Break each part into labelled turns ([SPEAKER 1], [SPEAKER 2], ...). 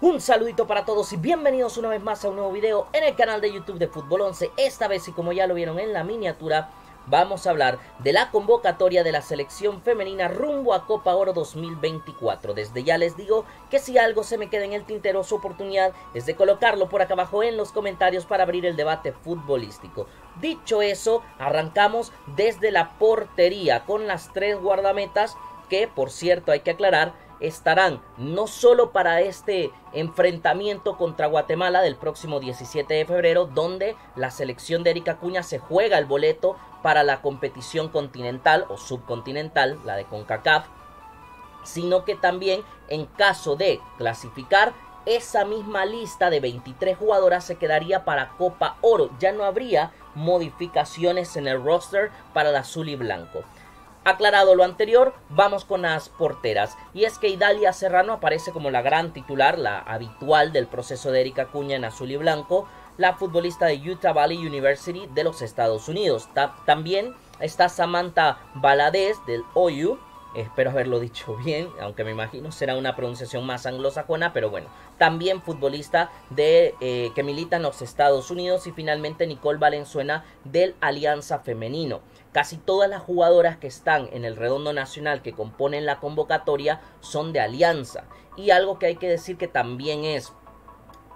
[SPEAKER 1] Un saludito para todos y bienvenidos una vez más a un nuevo video en el canal de YouTube de Fútbol 11. Esta vez y como ya lo vieron en la miniatura, vamos a hablar de la convocatoria de la selección femenina rumbo a Copa Oro 2024. Desde ya les digo que si algo se me queda en el tintero, su oportunidad es de colocarlo por acá abajo en los comentarios para abrir el debate futbolístico. Dicho eso, arrancamos desde la portería con las tres guardametas que, por cierto, hay que aclarar, estarán no solo para este enfrentamiento contra Guatemala del próximo 17 de febrero, donde la selección de Erika Cuña se juega el boleto para la competición continental o subcontinental, la de CONCACAF, sino que también en caso de clasificar, esa misma lista de 23 jugadoras se quedaría para Copa Oro. Ya no habría modificaciones en el roster para el azul y blanco. Aclarado lo anterior, vamos con las porteras. Y es que Idalia Serrano aparece como la gran titular, la habitual del proceso de Erika Cuña en azul y blanco, la futbolista de Utah Valley University de los Estados Unidos. también está Samantha Valadez del OU, espero haberlo dicho bien, aunque me imagino será una pronunciación más anglosajona, pero bueno, también futbolista de eh, que milita en los Estados Unidos y finalmente Nicole Valenzuela del Alianza Femenino. Casi todas las jugadoras que están en el redondo nacional que componen la convocatoria son de Alianza y algo que hay que decir que también es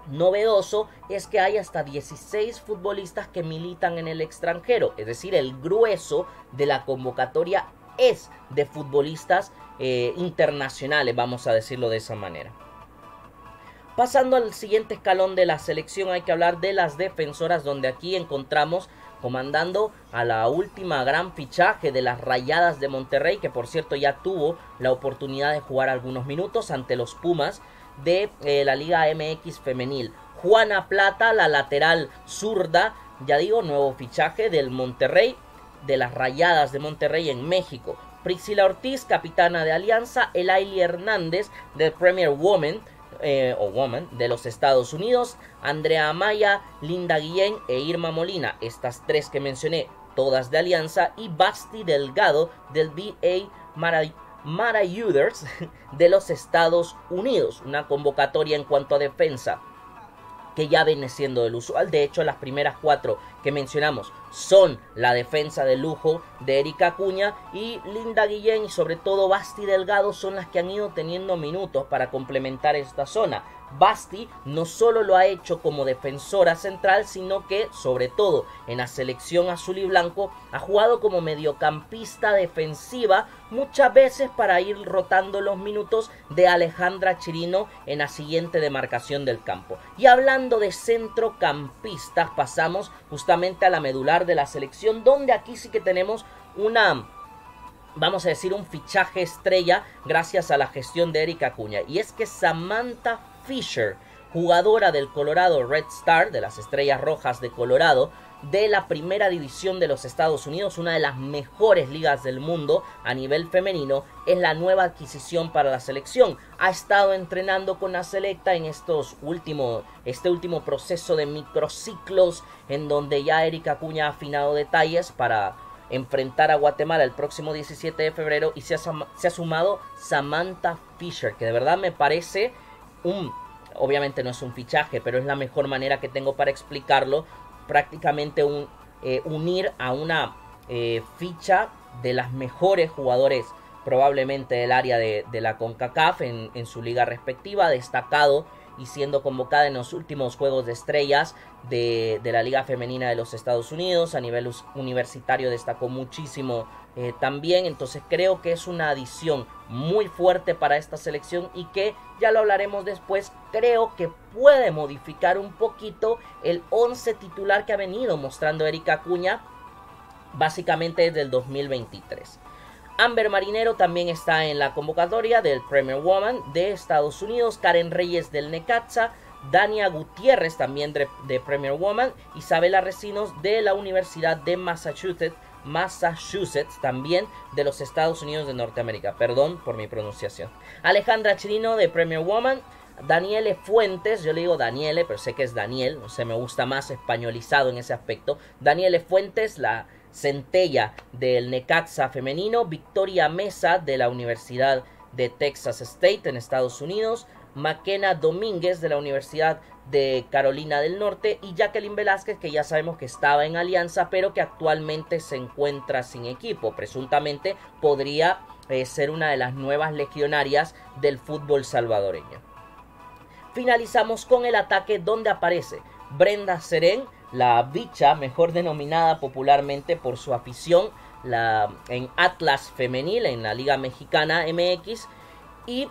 [SPEAKER 1] novedoso es que hay hasta 16 futbolistas que militan en el extranjero, es decir, el grueso de la convocatoria es de futbolistas eh, internacionales, vamos a decirlo de esa manera. Pasando al siguiente escalón de la selección hay que hablar de las defensoras donde aquí encontramos comandando a la última gran fichaje de las Rayadas de Monterrey que por cierto ya tuvo la oportunidad de jugar algunos minutos ante los Pumas de eh, la Liga MX femenil. Juana Plata, la lateral zurda, ya digo, nuevo fichaje del Monterrey de las Rayadas de Monterrey en México. Priscila Ortiz, capitana de Alianza, Elaili Hernández del Premier Woman eh, o Woman de los Estados Unidos, Andrea Amaya, Linda Guillén e Irma Molina, estas tres que mencioné, todas de Alianza, y Basti Delgado del BA Marayuders de los Estados Unidos, una convocatoria en cuanto a defensa que ya viene siendo el usual. De hecho, las primeras cuatro que mencionamos son la defensa de lujo de Erika Acuña y Linda Guillén y sobre todo Basti Delgado son las que han ido teniendo minutos para complementar esta zona. Basti no solo lo ha hecho como defensora central, sino que, sobre todo en la selección azul y blanco, ha jugado como mediocampista defensiva, muchas veces para ir rotando los minutos de Alejandra Chirino en la siguiente demarcación del campo. Y hablando de centrocampistas, pasamos justamente a la medular de la selección, donde aquí sí que tenemos una vamos a decir, un fichaje estrella gracias a la gestión de Erika Acuña. Y es que Samantha Fisher, jugadora del Colorado Red Star, de las Estrellas Rojas de Colorado, de la primera división de los Estados Unidos, una de las mejores ligas del mundo a nivel femenino, es la nueva adquisición para la selección. Ha estado entrenando con la selecta en estos últimos, este último proceso de microciclos en donde ya Erika Cuña ha afinado detalles para enfrentar a Guatemala el próximo 17 de febrero y se ha, se ha sumado Samantha Fisher, que de verdad me parece un, obviamente no es un fichaje, pero es la mejor manera que tengo para explicarlo, prácticamente un, eh, unir a una eh, ficha de las mejores jugadores probablemente del área de, la CONCACAF en, su liga respectiva, destacado y siendo convocada en los últimos Juegos de Estrellas de, de la Liga Femenina de los Estados Unidos. A nivel universitario destacó muchísimo eh, también. Entonces creo que es una adición muy fuerte para esta selección y que ya lo hablaremos después. Creo que puede modificar un poquito el 11 titular que ha venido mostrando Erika Acuña básicamente desde el 2023. Amber Marinero también está en la convocatoria del Premier Woman de Estados Unidos, Karen Reyes del Necaxa, Dania Gutiérrez también de, Premier Woman, Isabela Recinos de la Universidad de Massachusetts, Massachusetts también de los Estados Unidos de Norteamérica. Perdón por mi pronunciación. Alejandra Chirino de Premier Woman. Daniele Fuentes, yo le digo Daniele, pero sé que es Daniel, no me gusta más españolizado en ese aspecto. Daniele Fuentes, la Centella del Necaxa femenino, Victoria Mesa de la Universidad de Texas State en Estados Unidos, Maquena Domínguez de la Universidad de Carolina del Norte y Jacqueline Velázquez que ya sabemos que estaba en alianza pero que actualmente se encuentra sin equipo. Presuntamente podría eh, ser una de las nuevas legionarias del fútbol salvadoreño. Finalizamos con el ataque donde aparece Brenda Serén, la bicha mejor denominada popularmente por su afición la, en Atlas Femenil en la Liga Mexicana MX y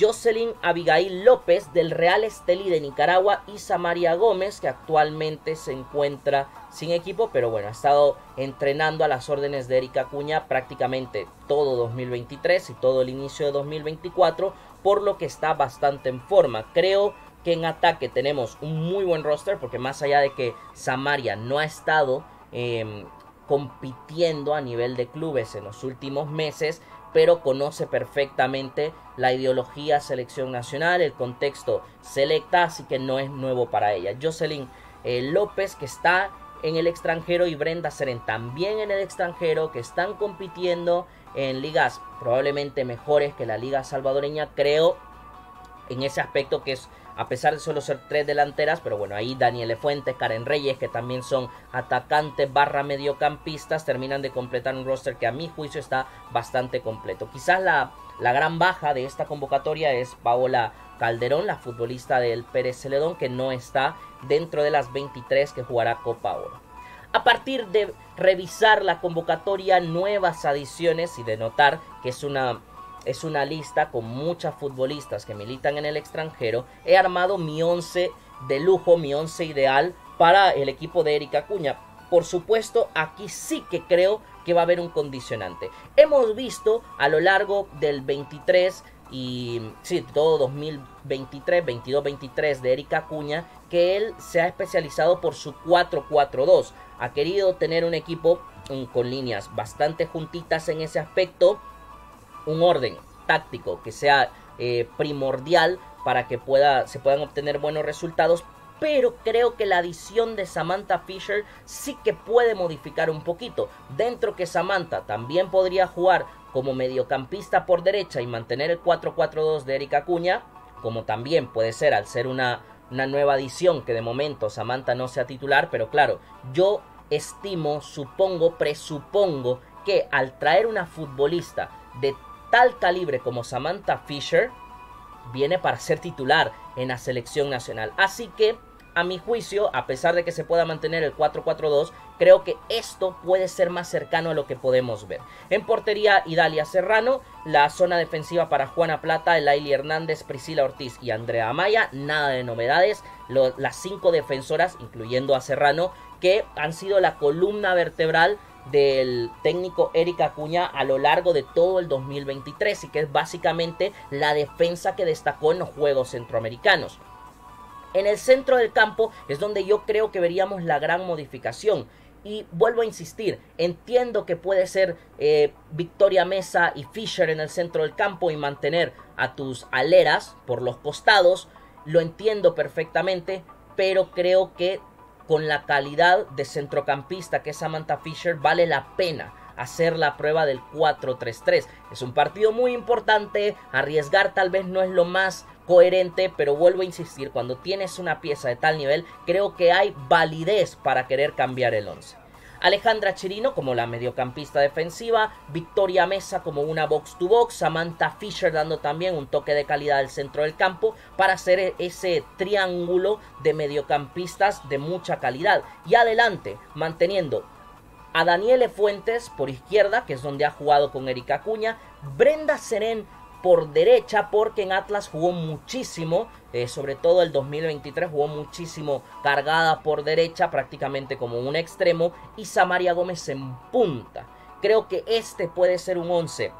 [SPEAKER 1] Jocelyn Abigail López del Real Esteli de Nicaragua y Samaria Gómez que actualmente se encuentra sin equipo pero bueno ha estado entrenando a las órdenes de Erika Cuña prácticamente todo 2023 y todo el inicio de 2024 por lo que está bastante en forma. Creo que en ataque tenemos un muy buen roster porque más allá de que Samaria no ha estado em, compitiendo a nivel de clubes en los últimos meses, pero conoce perfectamente la ideología selección nacional, el contexto selecta, así que no es nuevo para ella. Jocelyn eh, López, que está en el extranjero, y Brenda Seren también en el extranjero, que están compitiendo en ligas probablemente mejores que la liga salvadoreña, creo en ese aspecto que es a pesar de solo ser tres delanteras, pero bueno, ahí Daniel Fuentes, Karen Reyes, que también son atacantes barra mediocampistas, terminan de completar un roster que a mi juicio está bastante completo. Quizás la, la gran baja de esta convocatoria es Paola Calderón, la futbolista del Pérez Celedón, que no está dentro de las 23 que jugará Copa Oro. A partir de revisar la convocatoria, nuevas adiciones y de notar que es una es una lista con muchas futbolistas que militan en el extranjero. He armado mi 11 de lujo, mi 11 ideal para el equipo de Erika Cuña. Por supuesto, aquí sí que creo que va a haber un condicionante. Hemos visto a lo largo del 23 y sí, todo 2023, 22-23 de Erika Cuña, que él se ha especializado por su 4-4-2. Ha querido tener un equipo mm, con líneas bastante juntitas en ese aspecto un orden táctico que sea eh, primordial para que pueda, se puedan obtener buenos resultados. Pero creo que la adición de Samantha Fisher sí que puede modificar un poquito. Dentro que Samantha también podría jugar como mediocampista por derecha y mantener el 4-4-2 de Erika Cuña, como también puede ser al ser una, una nueva adición que de momento Samantha no sea titular, pero claro, yo estimo, supongo, presupongo que al traer una futbolista de tal calibre como Samantha Fisher viene para ser titular en la selección nacional. Así que, a mi juicio, a pesar de que se pueda mantener el 4-4-2, creo que esto puede ser más cercano a lo que podemos ver. En portería, Idalia Serrano, la zona defensiva para Juana Plata, Elaili Hernández, Priscila Ortiz y Andrea Amaya, nada de novedades. las cinco defensoras, incluyendo a Serrano, que han sido la columna vertebral del técnico Eric Acuña a lo largo de todo el 2023 y que es básicamente la defensa que destacó en los Juegos Centroamericanos. En el centro del campo es donde yo creo que veríamos la gran modificación. Y vuelvo a insistir, entiendo que puede ser eh, Victoria Mesa y Fisher en el centro del campo y mantener a tus aleras por los costados. Lo entiendo perfectamente, pero creo que con la calidad de centrocampista que es Samantha Fisher, vale la pena hacer la prueba del 4-3-3. Es un partido muy importante, arriesgar tal vez no es lo más coherente, pero vuelvo a insistir, cuando tienes una pieza de tal nivel, creo que hay validez para querer cambiar el 11. Alejandra Chirino como la mediocampista defensiva, Victoria Mesa como una box to box, Samantha Fisher dando también un toque de calidad al centro del campo para hacer ese triángulo de mediocampistas de mucha calidad. Y adelante, manteniendo a Daniele Fuentes por izquierda, que es donde ha jugado con Erika Cuña, Brenda Seren por derecha porque en Atlas jugó muchísimo, eh, sobre todo el 2023 jugó muchísimo cargada por derecha prácticamente como un extremo y Samaria Gómez en punta. Creo que este puede ser un 11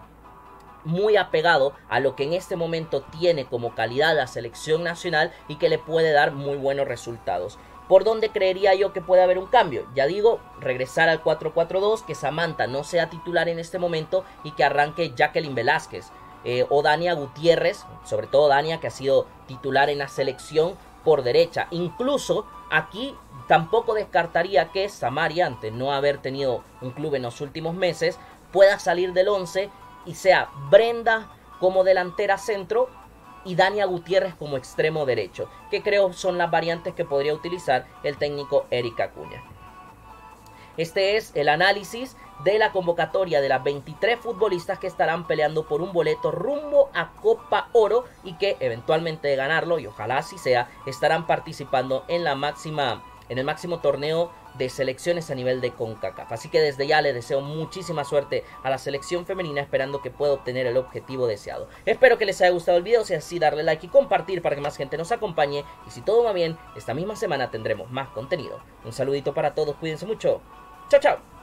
[SPEAKER 1] muy apegado a lo que en este momento tiene como calidad la selección nacional y que le puede dar muy buenos resultados. ¿Por dónde creería yo que puede haber un cambio? Ya digo, regresar al 4-4-2, que Samantha no sea titular en este momento y que arranque Jacqueline Velázquez. Eh, o Dania Gutiérrez, sobre todo Dania que ha sido titular en la selección por derecha. Incluso aquí tampoco descartaría que Samaria, ante no haber tenido un club en los últimos meses, pueda salir del 11 y sea Brenda como delantera centro y Dania Gutiérrez como extremo derecho, que creo son las variantes que podría utilizar el técnico Eric Acuña. Este es el análisis de la convocatoria de las 23 futbolistas que estarán peleando por un boleto rumbo a Copa Oro y que eventualmente de ganarlo, y ojalá así sea, estarán participando en la máxima en el máximo torneo de selecciones a nivel de CONCACAF. Así que desde ya le deseo muchísima suerte a la selección femenina esperando que pueda obtener el objetivo deseado. Espero que les haya gustado el video, si así darle like y compartir para que más gente nos acompañe y si todo va bien, esta misma semana tendremos más contenido. Un saludito para todos, cuídense mucho. Chao, chao.